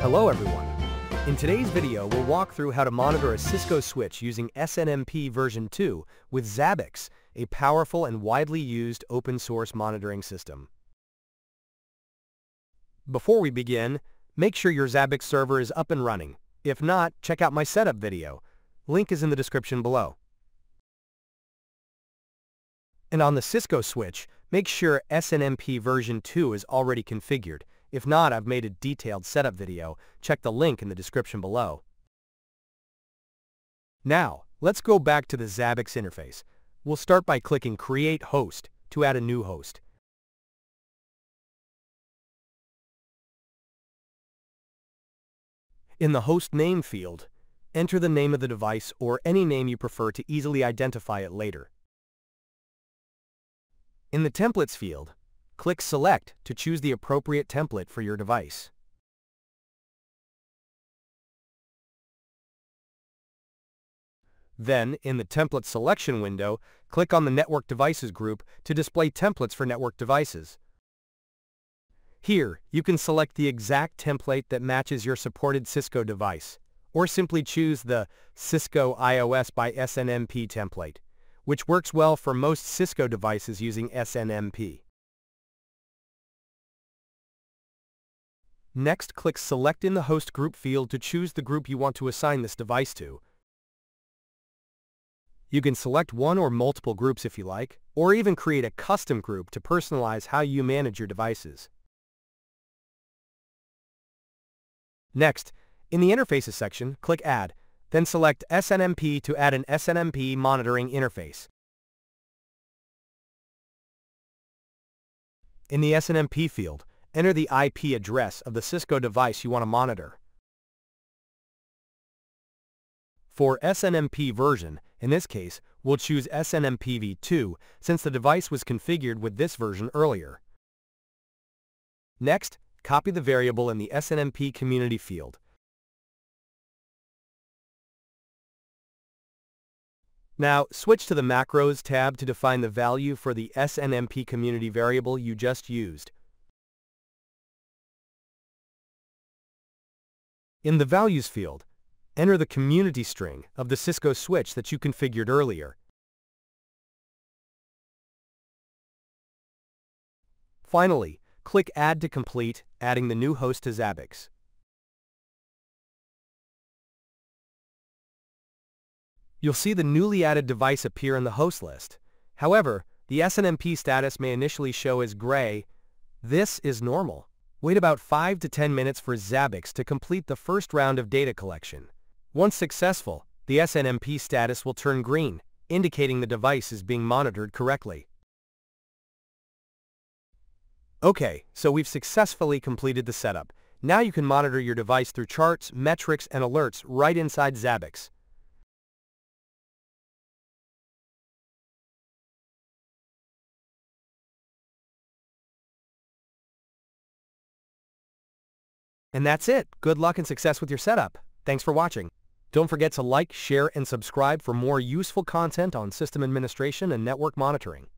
Hello everyone. In today's video, we'll walk through how to monitor a Cisco switch using SNMP version 2 with Zabbix, a powerful and widely used open source monitoring system. Before we begin, make sure your Zabbix server is up and running. If not, check out my setup video. Link is in the description below. And on the Cisco switch, make sure SNMP version 2 is already configured. If not, I've made a detailed setup video. Check the link in the description below. Now, let's go back to the Zabbix interface. We'll start by clicking Create Host to add a new host. In the host name field, enter the name of the device or any name you prefer to easily identify it later. In the Templates field, click Select to choose the appropriate template for your device. Then, in the Template Selection window, click on the Network Devices group to display templates for network devices. Here, you can select the exact template that matches your supported Cisco device, or simply choose the Cisco IOS by SNMP template which works well for most Cisco devices using SNMP. Next, click Select in the Host Group field to choose the group you want to assign this device to. You can select one or multiple groups if you like, or even create a custom group to personalize how you manage your devices. Next, in the Interfaces section, click Add, then select SNMP to add an SNMP monitoring interface. In the SNMP field, enter the IP address of the Cisco device you want to monitor. For SNMP version, in this case, we'll choose SNMP v2 since the device was configured with this version earlier. Next, copy the variable in the SNMP community field. Now, switch to the Macros tab to define the value for the SNMP community variable you just used. In the Values field, enter the community string of the Cisco switch that you configured earlier. Finally, click Add to complete, adding the new host to Zabbix. You'll see the newly added device appear in the host list. However, the SNMP status may initially show as gray. This is normal. Wait about 5 to 10 minutes for Zabbix to complete the first round of data collection. Once successful, the SNMP status will turn green, indicating the device is being monitored correctly. Okay, so we've successfully completed the setup. Now you can monitor your device through charts, metrics, and alerts right inside Zabbix. And that's it. Good luck and success with your setup. Thanks for watching. Don't forget to like, share, and subscribe for more useful content on system administration and network monitoring.